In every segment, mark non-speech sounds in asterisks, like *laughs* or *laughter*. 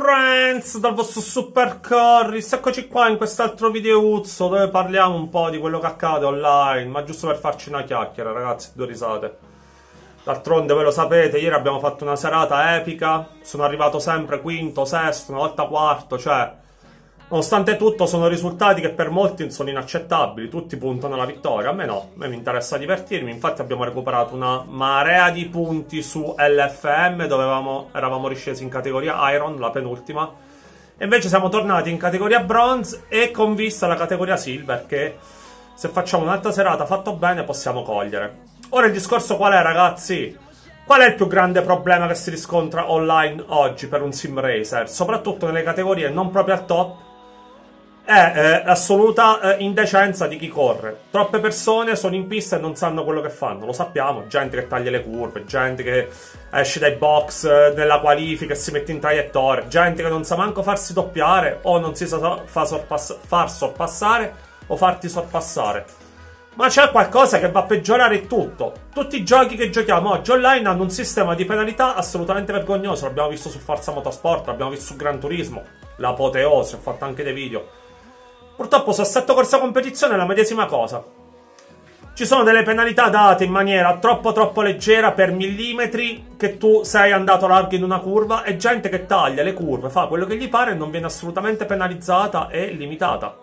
friends dal vostro Super Corris, eccoci qua in quest'altro videuzzo dove parliamo un po' di quello che accade online, ma giusto per farci una chiacchiera ragazzi, due risate. D'altronde ve lo sapete, ieri abbiamo fatto una serata epica, sono arrivato sempre quinto, sesto, una volta quarto, cioè Nonostante tutto sono risultati che per molti sono inaccettabili, tutti puntano alla vittoria, a me no, a me mi interessa divertirmi, infatti abbiamo recuperato una marea di punti su LFM dove avevamo, eravamo riscesi in categoria Iron, la penultima, e invece siamo tornati in categoria Bronze e con vista la categoria Silver che se facciamo un'altra serata fatto bene possiamo cogliere. Ora il discorso qual è ragazzi? Qual è il più grande problema che si riscontra online oggi per un sim racer? Soprattutto nelle categorie non proprio al top, è eh, assoluta eh, indecenza di chi corre. Troppe persone sono in pista e non sanno quello che fanno, lo sappiamo. Gente che taglia le curve, gente che esce dai box eh, nella qualifica e si mette in traiettoria, gente che non sa manco farsi doppiare o non si sa fa sorpass- far sorpassare o farti sorpassare. Ma c'è qualcosa che va a peggiorare tutto. Tutti i giochi che giochiamo oggi online hanno un sistema di penalità assolutamente vergognoso. L'abbiamo visto su Forza Motorsport, l'abbiamo visto su Gran Turismo, l'apoteosi, ho fatto anche dei video. Purtroppo su assetto corsa competizione è la medesima cosa. Ci sono delle penalità date in maniera troppo troppo leggera per millimetri che tu sei andato largo in una curva e gente che taglia le curve, fa quello che gli pare e non viene assolutamente penalizzata e limitata.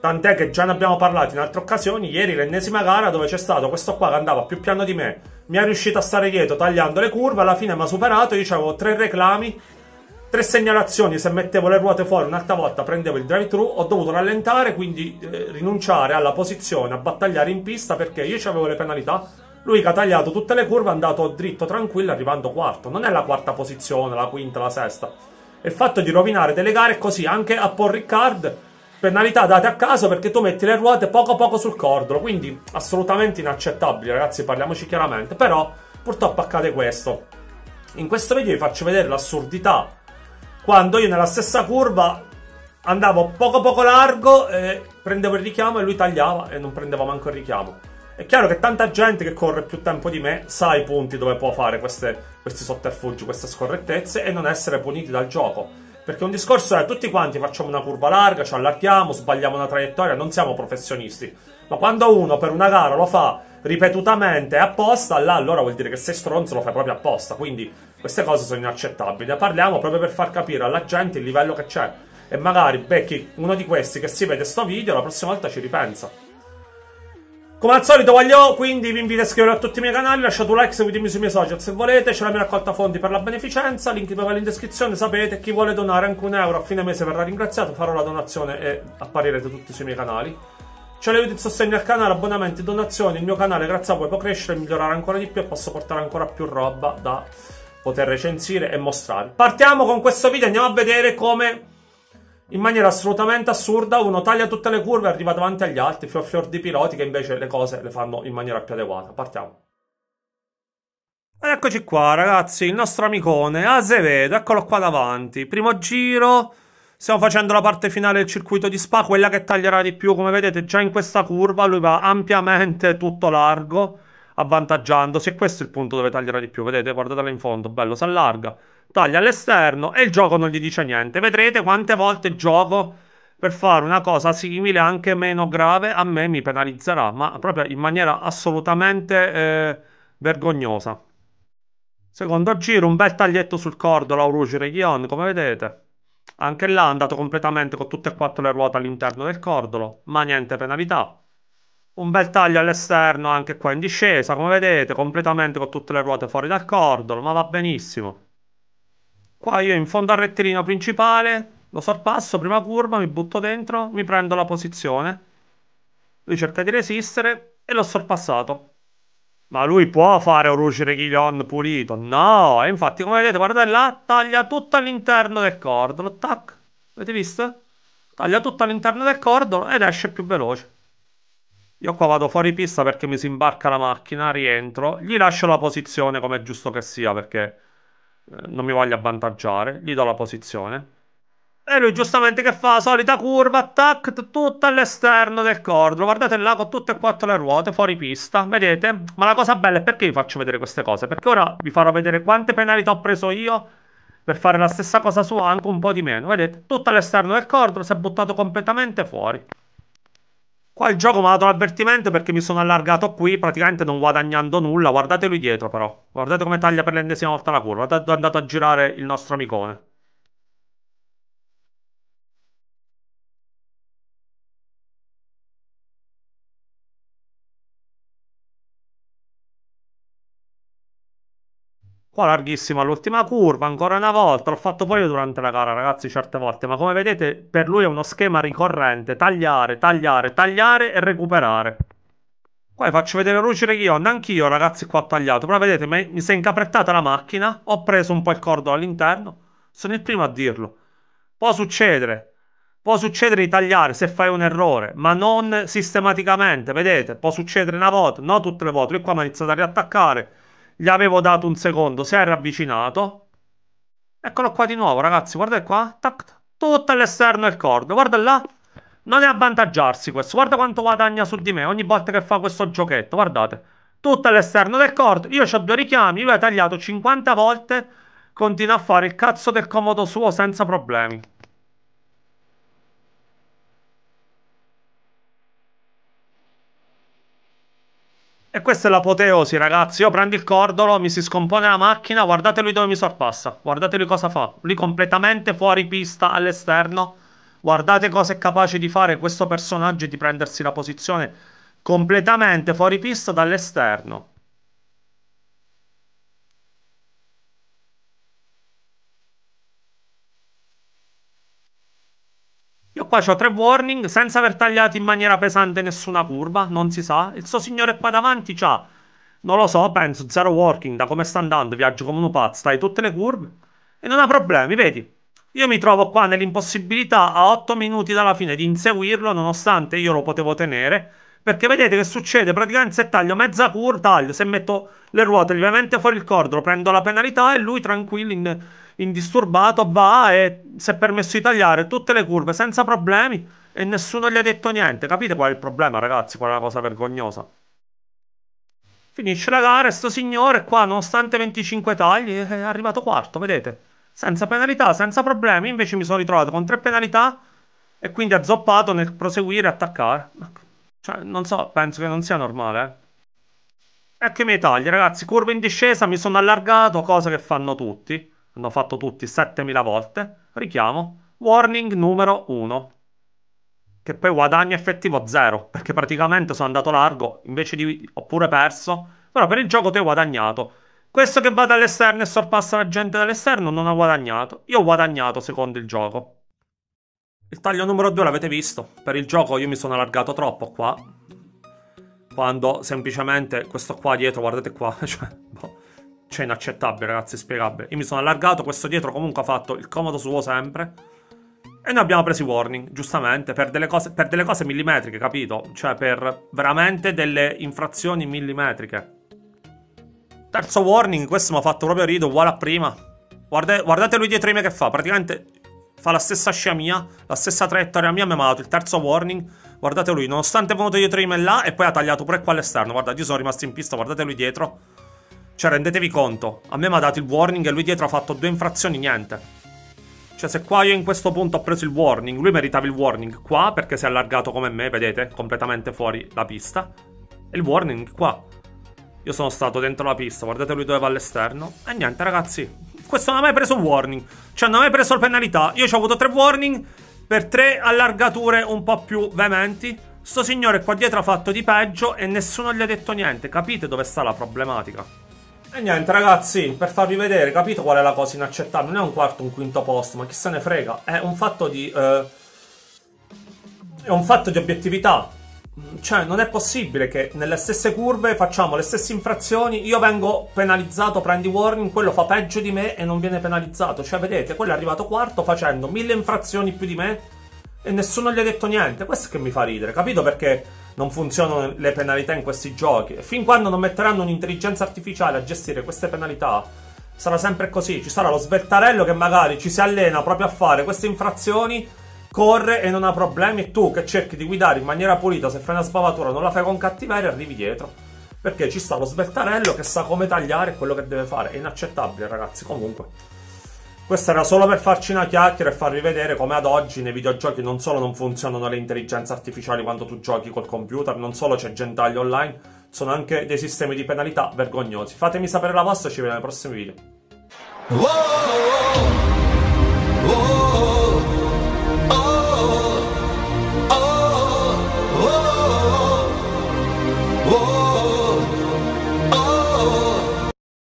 Tant'è che già ne abbiamo parlato in altre occasioni, ieri l'ennesima gara dove c'è stato questo qua che andava più piano di me, mi è riuscito a stare dietro tagliando le curve, alla fine mi ha superato, io avevo tre reclami Tre segnalazioni, se mettevo le ruote fuori un'altra volta prendevo il drive-thru, ho dovuto rallentare, quindi eh, rinunciare alla posizione, a battagliare in pista perché io avevo le penalità. Lui che ha tagliato tutte le curve è andato dritto, tranquillo, arrivando quarto. Non è la quarta posizione, la quinta, la sesta. Il fatto di rovinare delle gare così, anche a Paul Ricard, penalità date a caso perché tu metti le ruote poco poco sul cordolo, quindi assolutamente inaccettabile, ragazzi, parliamoci chiaramente. Però, purtroppo accade questo. In questo video vi faccio vedere l'assurdità quando io nella stessa curva andavo poco poco largo, e prendevo il richiamo e lui tagliava e non prendeva manco il richiamo. È chiaro che tanta gente che corre più tempo di me sa i punti dove può fare queste, questi sotterfugi, queste scorrettezze e non essere puniti dal gioco. Perché un discorso è tutti quanti facciamo una curva larga, ci allarghiamo, sbagliamo una traiettoria, non siamo professionisti. Ma quando uno per una gara lo fa ripetutamente apposta, là allora vuol dire che sei stronzo lo fai proprio apposta. Quindi queste cose sono inaccettabili. Parliamo proprio per far capire alla gente il livello che c'è. E magari becchi uno di questi che si vede sto video, la prossima volta ci ripensa. Come al solito voglio, quindi vi invito a iscrivervi a tutti i miei canali, lasciate un like, seguitemi sui miei social se volete, c'è la mia raccolta fondi per la beneficenza, link in descrizione, sapete, chi vuole donare anche un euro a fine mese verrà ringraziato, farò la donazione e apparirete tutti sui miei canali. C'è video di sostegno al canale, abbonamenti, donazioni, il mio canale grazie a voi può crescere e migliorare ancora di più e posso portare ancora più roba da poter recensire e mostrare. Partiamo con questo video, andiamo a vedere come in maniera assolutamente assurda uno taglia tutte le curve e arriva davanti agli altri, fior fior di piloti che invece le cose le fanno in maniera più adeguata. Partiamo. Eccoci qua ragazzi, il nostro amicone Azevedo, eccolo qua davanti. Primo giro, stiamo facendo la parte finale del circuito di Spa, quella che taglierà di più, come vedete già in questa curva lui va ampiamente tutto largo avvantaggiandosi e questo è il punto dove taglierà di più, vedete, guardatela in fondo, bello, si allarga, taglia all'esterno e il gioco non gli dice niente, vedrete quante volte gioco per fare una cosa simile, anche meno grave, a me mi penalizzerà, ma proprio in maniera assolutamente eh, vergognosa. Secondo giro, un bel taglietto sul cordolo a Rouge Region, come vedete. Anche là è andato completamente con tutte e quattro le ruote all'interno del cordolo, ma niente penalità. Un bel taglio all'esterno anche qua in discesa, come vedete, completamente con tutte le ruote fuori dal cordolo, ma va benissimo. Qua io in fondo al rettilineo principale, lo sorpasso, prima curva, mi butto dentro, mi prendo la posizione. Lui cerca di resistere e l'ho sorpassato. Ma lui può fare un Rouge Reguillon pulito? No, e infatti come vedete, guardate là, taglia tutto all'interno del cordolo. Tac, avete visto? Taglia tutto all'interno del cordolo ed esce più veloce. Io qua vado fuori pista perché mi si imbarca la macchina, rientro, gli lascio la posizione come è giusto che sia perché non mi voglio avvantaggiare, gli do la posizione. E lui giustamente che fa? Solita curva, tac, tutto all'esterno del cordolo. Guardate là con tutte e quattro le ruote, fuori pista, vedete? Ma la cosa bella è perché vi faccio vedere queste cose? Perché ora vi farò vedere quante penalità ho preso io per fare la stessa cosa su anche un po' di meno. Vedete, tutto all'esterno del cordolo si è buttato completamente fuori. Qua il gioco mi ha dato l'avvertimento perché mi sono allargato qui, praticamente non guadagnando nulla. Guardate lui dietro però. Guardate come taglia per l'ennesima volta la curva. Guardate dove è andato a girare il nostro amicone. Qua larghissimo all'ultima curva, ancora una volta. L'ho fatto poi durante la gara, ragazzi, certe volte. Ma come vedete, per lui è uno schema ricorrente. Tagliare, tagliare, tagliare e recuperare. Vi faccio vedere Rucire Ghion. Anch'io, ragazzi, qua ho tagliato. Però vedete, mi si è incaprettata la macchina. Ho preso un po' il cordo all'interno. Sono il primo a dirlo. Può succedere. Può succedere di tagliare se fai un errore, ma non sistematicamente. Vedete, può succedere una volta, non tutte le volte. Lui qua mi ha iniziato a riattaccare gli avevo dato un secondo, si è ravvicinato. Eccolo qua di nuovo, ragazzi, guardate qua. Tac, tutto all'esterno del cordo, guarda là. Non è avvantaggiarsi questo, guarda quanto guadagna su di me ogni volta che fa questo giochetto, guardate. Tutto all'esterno del cordo, io ho due richiami, lui ha tagliato 50 volte, continua a fare il cazzo del comodo suo senza problemi. E questa è l'apoteosi, ragazzi. Io prendo il cordolo, mi si scompone la macchina. Guardate lui dove mi sorpassa. Guardate lui cosa fa. Lui completamente fuori pista all'esterno. Guardate cosa è capace di fare questo personaggio e di prendersi la posizione completamente fuori pista dall'esterno. Qua ho tre warning senza aver tagliato in maniera pesante nessuna curva, non si sa. Il suo signore qua davanti c'ha, non lo so, penso, zero working da come sta andando, viaggio come un pazzo, stai tutte le curve e non ha problemi, vedi? Io mi trovo qua nell'impossibilità a 8 minuti dalla fine di inseguirlo, nonostante io lo potevo tenere. Perché vedete che succede? Praticamente se taglio mezza curva, taglio, se metto le ruote lievemente fuori il cordolo, prendo la penalità e lui tranquillo in indisturbato, va e si è permesso di tagliare tutte le curve senza problemi e nessuno gli ha detto niente. Capite qual è il problema, ragazzi? Qual è la cosa vergognosa? Finisce la gara e sto signore qua, nonostante 25 tagli, è arrivato quarto, vedete? Senza penalità, senza problemi. Invece mi sono ritrovato con tre penalità e quindi ha zoppato nel proseguire e attaccare. Cioè, non so, penso che non sia normale, eh. Ecco i miei tagli, ragazzi. Curva in discesa, mi sono allargato, cosa che fanno tutti hanno fatto tutti 7000 volte, richiamo, warning numero 1, che poi guadagno effettivo 0, perché praticamente sono andato largo, invece di... ho pure perso, però per il gioco ti ho guadagnato. Questo che va dall'esterno e sorpassa la gente dall'esterno non ha guadagnato, io ho guadagnato secondo il gioco. Il taglio numero 2 l'avete visto, per il gioco io mi sono allargato troppo qua, quando semplicemente questo qua dietro, guardate qua, *laughs* cioè, boh cioè, inaccettabile, ragazzi, spiegabile. Io mi sono allargato, questo dietro comunque ha fatto il comodo suo sempre. E noi abbiamo preso i warning, giustamente, per delle, cose, per delle cose millimetriche, capito? Cioè, per veramente delle infrazioni millimetriche. Terzo warning, questo mi ha fatto proprio ridere, uguale a prima. Guardate, guardate lui dietro di me che fa, praticamente fa la stessa scia mia, la stessa traiettoria mia, mi ha dato il terzo warning. Guardate lui, nonostante è venuto dietro di me là e poi ha tagliato pure qua all'esterno. Guardate, io sono rimasto in pista, guardate lui dietro. Cioè, rendetevi conto. A me mi ha dato il warning e lui dietro ha fatto due infrazioni, niente. Cioè, se qua io in questo punto ho preso il warning, lui meritava il warning qua perché si è allargato come me, vedete? Completamente fuori la pista. E il warning qua. Io sono stato dentro la pista, guardate lui dove va all'esterno. E niente, ragazzi. Questo non ha mai preso un warning. Cioè, non ha mai preso la penalità. Io ci ho avuto tre warning per tre allargature un po' più veementi. Sto signore qua dietro ha fatto di peggio e nessuno gli ha detto niente. Capite dove sta la problematica? E niente ragazzi, per farvi vedere, capito qual è la cosa inaccettabile? Non è un quarto, un quinto posto, ma chi se ne frega. È un fatto di... Eh, è un fatto di obiettività. Cioè, non è possibile che nelle stesse curve facciamo le stesse infrazioni, io vengo penalizzato, prendi warning, quello fa peggio di me e non viene penalizzato. Cioè, vedete, quello è arrivato quarto facendo mille infrazioni più di me e nessuno gli ha detto niente. Questo che mi fa ridere, capito perché non funzionano le penalità in questi giochi. Fin quando non metteranno un'intelligenza artificiale a gestire queste penalità, sarà sempre così. Ci sarà lo sveltarello che magari ci si allena proprio a fare queste infrazioni, corre e non ha problemi. E tu che cerchi di guidare in maniera pulita, se fai una spavatura non la fai con cattiveria, arrivi dietro. Perché ci sta lo sveltarello che sa come tagliare quello che deve fare. È inaccettabile, ragazzi. Comunque. Questo era solo per farci una chiacchiera e farvi vedere come ad oggi nei videogiochi non solo non funzionano le intelligenze artificiali quando tu giochi col computer, non solo c'è gentaglio online, sono anche dei sistemi di penalità vergognosi. Fatemi sapere la vostra e ci vediamo nei prossimi video. Whoa!